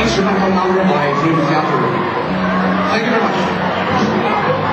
instrumental number by James Yatteru. Thank you very much.